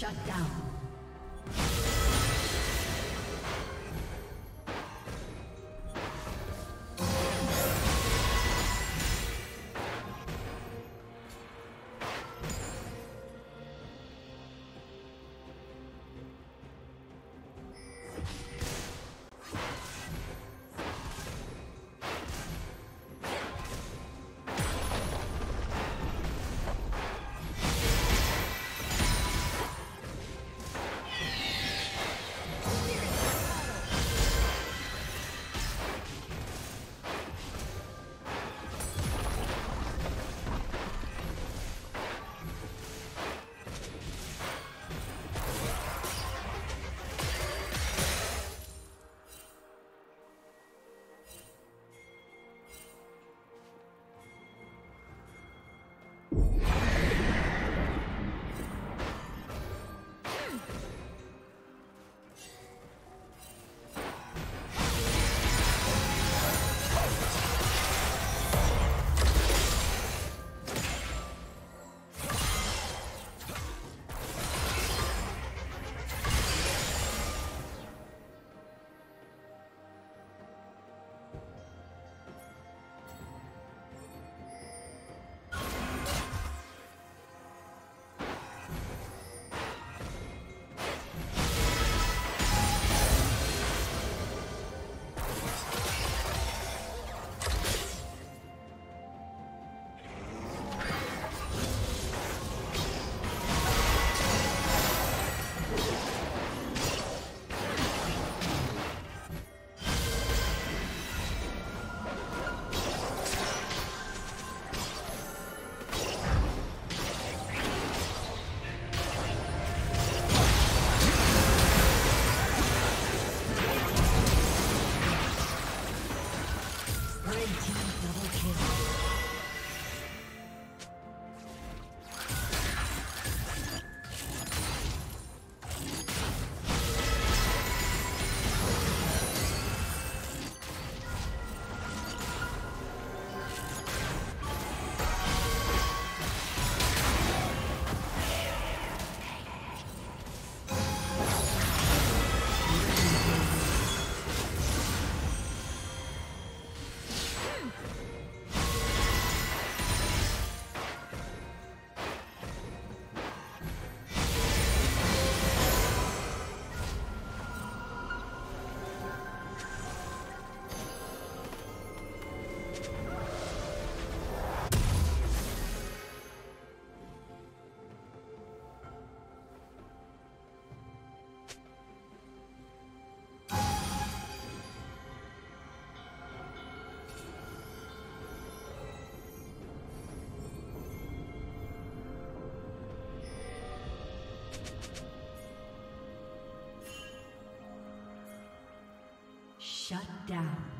Shut down. Shut down.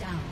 Down.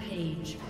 Rampage.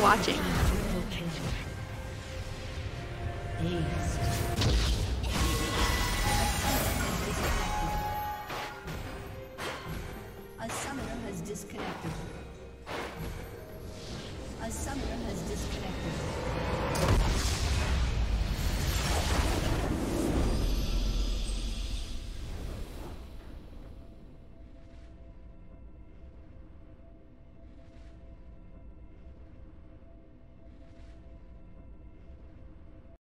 Watching.